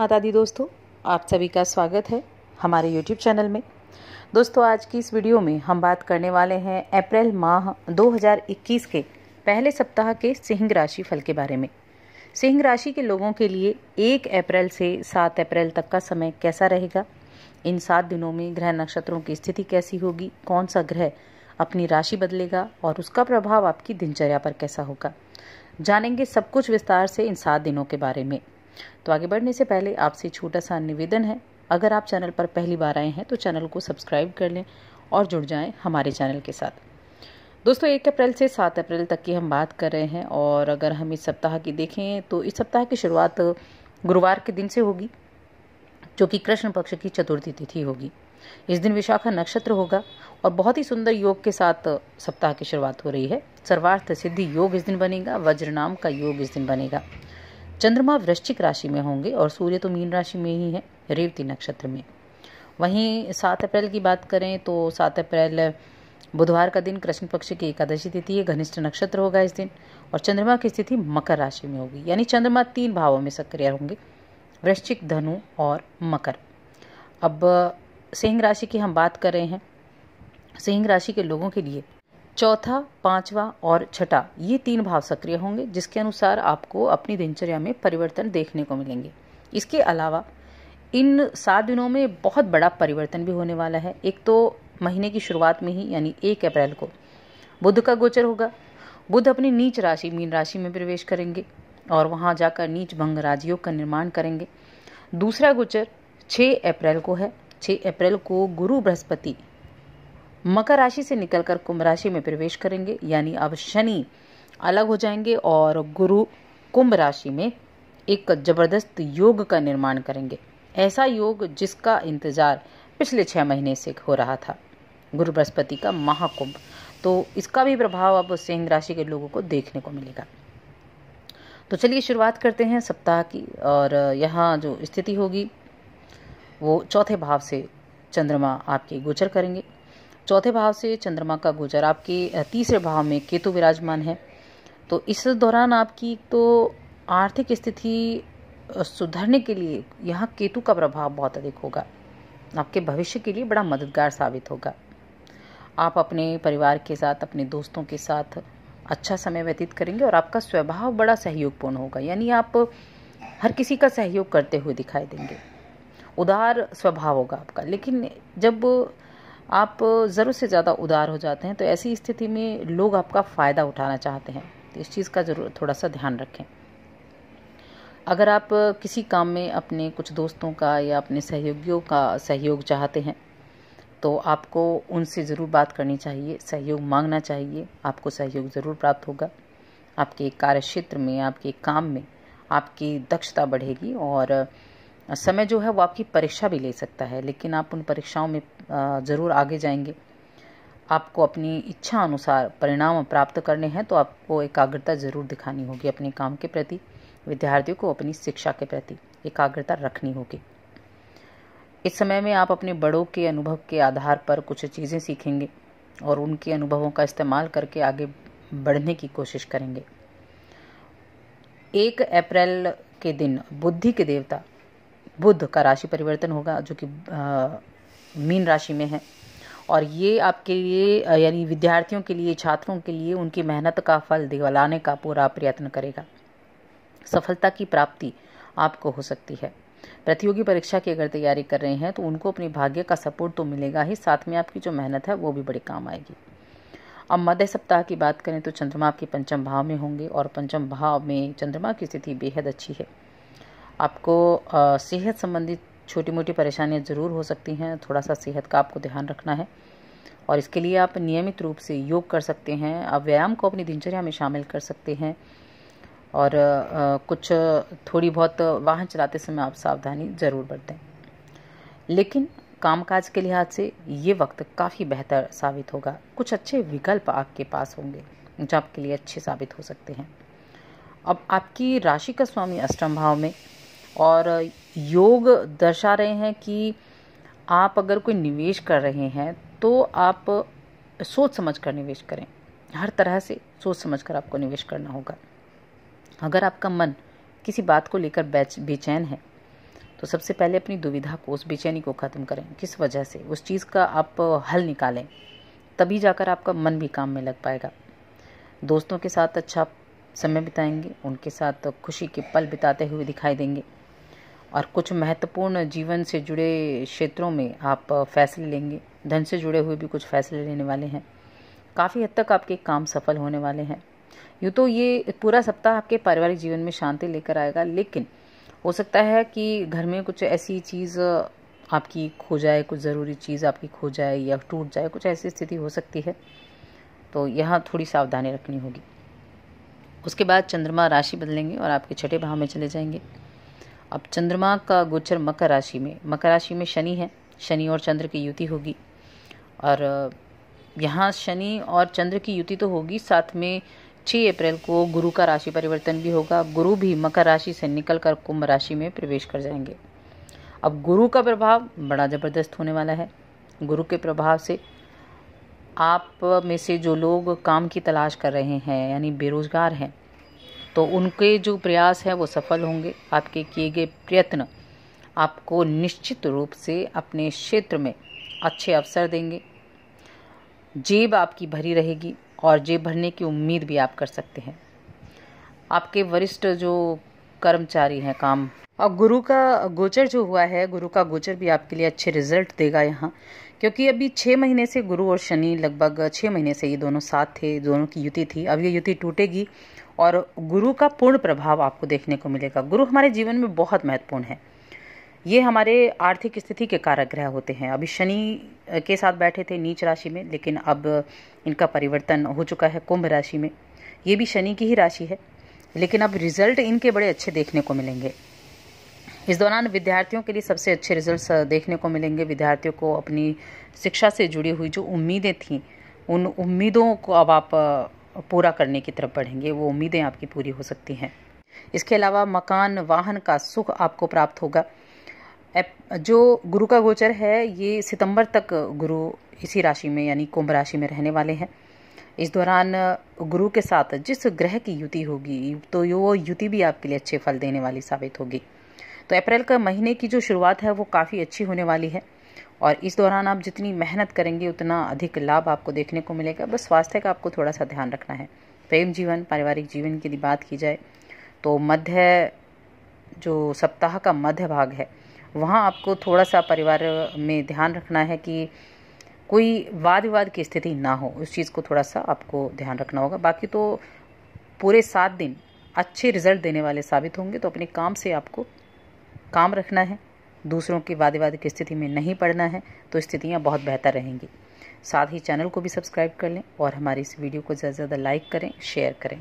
माता दी दोस्तों, आप सभी का स्वागत है हमारे यूट्यूब चैनल में। दोस्तों, आज की इस वीडियो में हम बात करने वाले हैं अप्रैल माह 2021 के पहले सप्ताह के सिंह राशि फल के बारे में। सिंह राशि के लोगों के लिए एक अप्रैल से सात अप्रैल तक का समय कैसा रहेगा? इन सात दिनों में ग्रह नक्षत्रों की स्थिति कैसी होगी? कौन सा ग्रह अपनी राशि बदलेगा और उसका प्रभाव आपकी दिनचर्या पर कैसा होगा? जानेंगे सब कुछ विस्तार से इन सात दिनों के बारे में। तो आगे बढ़ने से पहले आपसे छोटा सा निवेदन है। अगर आप चैनल पर पहली बार आए हैं तो चैनल को सब्सक्राइब कर लें और जुड़ जाएँ हमारे चैनल के साथ। दोस्तों, एक अप्रैल से सात अप्रैल तक की हम बात कर रहे हैं और अगर हम इस सप्ताह की देखें तो इस सप्ताह की शुरुआत गुरुवार के दिन से होगी, जो कि कृष्ण पक्ष की चतुर्थी तिथि होगी। इस दिन विशाखा नक्षत्र होगा और बहुत ही सुंदर योग के साथ सप्ताह की शुरुआत हो रही है। सर्वार्थ सिद्धि योग इस दिन बनेगा, वज्र नाम का योग इस दिन बनेगा। चंद्रमा वृश्चिक राशि में होंगे और सूर्य तो मीन राशि में ही है, रेवती नक्षत्र में। वहीं सात अप्रैल की बात करें तो सात अप्रैल बुधवार का दिन कृष्ण पक्ष की एकादशी तिथि है, घनिष्ठ नक्षत्र होगा इस दिन और चंद्रमा की स्थिति मकर राशि में होगी, यानी चंद्रमा तीन भावों में सक्रिय होंगे, वृश्चिक धनु और मकर। अब सिंह राशि की हम बात कर रहे हैं। सिंह राशि के लोगों के लिए चौथा, पांचवा और छठा, ये तीन भाव सक्रिय होंगे, जिसके अनुसार आपको अपनी दिनचर्या में परिवर्तन देखने को मिलेंगे। इसके अलावा, इन सात दिनों में बहुत बड़ा परिवर्तन भी होने वाला है। एक तो महीने की शुरुआत में ही, यानी एक अप्रैल को। बुध का गोचर होगा। बुध अपनी नीच राशि, मीन राशि में प्रवेश करेंगे और वहाँ जाकर नीच भंग राजयोग का निर्माण करेंगे। दूसरा गोचर 6 अप्रैल को है। 6 अप्रैल को गुरु बृहस्पति मकर राशि से निकलकर कुंभ राशि में प्रवेश करेंगे, यानी अब शनि अलग हो जाएँगे और गुरु कुंभ राशि में एक ज़बरदस्त योग का निर्माण करेंगे। ऐसा योग जिसका इंतज़ार पिछले छह महीने से हो रहा था, गुरु बृहस्पति का महाकुंभ। तो इसका भी प्रभाव अब सिंह राशि के लोगों को देखने को मिलेगा। तो चलिए शुरुआत करते हैं सप्ताह की, और यहाँ जो स्थिति होगी, वो चौथे भाव से चंद्रमा आपके गोचर करेंगे। चौथे भाव से चंद्रमा का गोचर आपके तीसरे भाव में केतु विराजमान है। तो इस दौरान आपकी तो आर्थिक स्थिति सुधरने के लिए यहाँ केतु का प्रभाव बहुत अधिक होगा। आपके भविष्य के लिए बड़ा मददगार साबित होगा। आप अपने परिवार के साथ, अपने दोस्तों के साथ अच्छा समय व्यतीत करेंगे और आपका स्वभाव बड़ा सहयोगपूर्ण होगा। यानी आप हर किसी का सहयोग करते हुए दिखाई देंगे। उदार स्वभाव होगा आपका। लेकिन जब आप ज़रूर से ज़्यादा उदार हो जाते हैं तो ऐसी स्थिति में लोग आपका फ़ायदा उठाना चाहते हैं। तो इस चीज़ का ज़रूर थोड़ा सा ध्यान रखें। अगर आप किसी काम में अपने कुछ दोस्तों का या अपने सहयोगियों का सहयोग चाहते हैं तो आपको उनसे ज़रूर बात करनी चाहिए, सहयोग मांगना चाहिए, आपको सहयोग ज़रूर प्राप्त होगा। आपके कार्य क्षेत्र में, आपके काम में आपकी दक्षता बढ़ेगी और समय जो है वो आपकी परीक्षा भी ले सकता है, लेकिन आप उन परीक्षाओं में ज़रूर आगे जाएँगे। आपको अपनी इच्छा अनुसार परिणाम प्राप्त करने हैं तो आपको एकाग्रता ज़रूर दिखानी होगी अपने काम के प्रति, विद्यार्थियों को अपनी शिक्षा के प्रति एकाग्रता रखनी होगी। इस समय में आप अपने बड़ों के अनुभव के आधार पर कुछ चीज़ें सीखेंगे और उनके अनुभवों का इस्तेमाल करके आगे बढ़ने की कोशिश करेंगे। एक अप्रैल के दिन बुद्धि के देवता बुद्ध का राशि परिवर्तन होगा, जो कि मीन राशि में है। और ये आपके लिए यानी विद्यार्थियों के लिए, छात्रों के लिए उनकी मेहनत का फल दिलाने का पूरा प्रयत्न करेगा। सफलता की प्राप्ति आपको हो सकती है। प्रतियोगी परीक्षा की अगर तैयारी कर रहे हैं तो उनको अपने भाग्य का सपोर्ट तो मिलेगा ही, साथ में आपकी जो मेहनत है, वो भी बड़े काम आएगी। अब मध्य सप्ताह की बात करें तो चंद्रमा आपके पंचम भाव में होंगे, और पंचम भाव में चंद्रमा की स्थिति बेहद अच्छी है। आपको सेहत संबंधित छोटी मोटी परेशानियाँ ज़रूर हो सकती हैं। थोड़ा सा सेहत का आपको ध्यान रखना है। और इसके लिए आप नियमित रूप से योग कर सकते हैं। आप व्यायाम को अपनी दिनचर्या में शामिल कर सकते हैं। और कुछ थोड़ी बहुत वाहन चलाते समय आप सावधानी ज़रूर बरतें। लेकिन कामकाज के लिहाज से ये वक्त काफ़ी बेहतर साबित होगा। कुछ अच्छे विकल्प आपके पास होंगे, जो आपके लिए अच्छे साबित हो सकते हैं। अब आपकी राशि का स्वामी अष्टम भाव में और योग दर्शा रहे हैं कि आप अगर कोई निवेश कर रहे हैं तो आप सोच समझ कर निवेश करें। हर तरह से सोच समझ कर आपको निवेश करना होगा। अगर आपका मन किसी बात को लेकर बेचैन है तो सबसे पहले अपनी दुविधा को, उस बेचैनी को ख़त्म करें। किस वजह से? उस चीज़ का आप हल निकालें। तभी जाकर आपका मन भी काम में लग पाएगा। दोस्तों के साथ अच्छा समय बिताएँगे, उनके साथ खुशी के पल बिताते हुए दिखाई देंगे। और कुछ महत्वपूर्ण जीवन से जुड़े क्षेत्रों में आप फैसले लेंगे। धन से जुड़े हुए भी कुछ फैसले लेने वाले हैं। काफ़ी हद तक आपके काम सफल होने वाले हैं। यूँ तो ये पूरा सप्ताह आपके पारिवारिक जीवन में शांति लेकर आएगा, लेकिन हो सकता है कि घर में कुछ ऐसी चीज़ आपकी खो जाए, कुछ ज़रूरी चीज़ आपकी खो जाए या टूट जाए, कुछ ऐसी स्थिति हो सकती है। तो यहाँ थोड़ी सावधानी रखनी होगी। उसके बाद चंद्रमा राशि बदलेंगे और आपके छठे भाव में चले जाएँगे। अब चंद्रमा का गोचर मकर राशि में, मकर राशि में शनि है, शनि और चंद्र की युति होगी। और, यहाँ शनि और चंद्र की युति तो होगी, साथ में 6 अप्रैल को गुरु का राशि परिवर्तन भी होगा, गुरु भी मकर राशि से निकल कर कुंभ राशि में प्रवेश कर जाएँगे। अब गुरु का प्रभाव बड़ा ज़बरदस्त होने वाला है। गुरु के प्रभाव से आप में से जो लोग काम की तलाश कर रहे हैं, यानी बेरोजगार हैं तो उनके जो प्रयास हैं वो सफल होंगे। आपके किए गए प्रयत्न आपको निश्चित रूप से अपने क्षेत्र में अच्छे अवसर देंगे। जेब आपकी भरी रहेगी और जेब भरने की उम्मीद भी आप कर सकते हैं। आपके वरिष्ठ जो कर्मचारी हैं काम। और गुरु का गोचर जो हुआ है, गुरु का गोचर भी आपके लिए अच्छे रिज़ल्ट देगा यहाँ। क्योंकि अभी छः महीने से गुरु और शनि लगभग छः महीने से ये दोनों साथ थे, दोनों की युति थी। अब ये युति टूटेगी और गुरु का पूर्ण प्रभाव आपको देखने को मिलेगा। गुरु हमारे जीवन में बहुत महत्वपूर्ण है। ये हमारे आर्थिक स्थिति के कारक ग्रह होते हैं। अभी शनि के साथ बैठे थे नीच राशि में, लेकिन अब इनका परिवर्तन हो चुका है कुंभ राशि में। ये भी शनि की ही राशि है, लेकिन अब रिज़ल्ट इनके बड़े अच्छे देखने को मिलेंगे। इस दौरान विद्यार्थियों के लिए सबसे अच्छे रिजल्ट्स देखने को मिलेंगे। विद्यार्थियों को अपनी शिक्षा से जुड़ी हुई जो उम्मीदें थीं, उन उम्मीदों को अब आप पूरा करने की तरफ़ बढ़ेंगे। वो उम्मीदें आपकी पूरी हो सकती हैं। इसके अलावा मकान, वाहन का सुख आपको प्राप्त होगा। जो गुरु का गोचर है, ये सितंबर तक गुरु इसी राशि में, यानी कुंभ राशि में रहने वाले हैं। इस दौरान गुरु के साथ जिस ग्रह की युति होगी तो वो युति भी आपके लिए अच्छे फल देने वाली साबित होगी। तो अप्रैल का महीने की जो शुरुआत है वो काफ़ी अच्छी होने वाली है। और इस दौरान आप जितनी मेहनत करेंगे, उतना अधिक लाभ आपको देखने को मिलेगा। बस स्वास्थ्य का आपको थोड़ा सा ध्यान रखना है। प्रेम जीवन, पारिवारिक जीवन की यदि बात की जाए तो मध्य जो सप्ताह का मध्य भाग है, वहाँ आपको थोड़ा सा परिवार में ध्यान रखना है कि कोई वाद विवाद की स्थिति ना हो। उस चीज़ को थोड़ा सा आपको ध्यान रखना होगा। बाकी तो पूरे सात दिन अच्छे रिज़ल्ट देने वाले साबित होंगे तो अपने काम से आपको काम रखना है, दूसरों के वादे वादे की स्थिति में नहीं पड़ना है तो स्थितियाँ बहुत बेहतर रहेंगी। साथ ही चैनल को भी सब्सक्राइब कर लें और हमारी इस वीडियो को ज़्यादा से ज़्यादा लाइक करें, शेयर करें।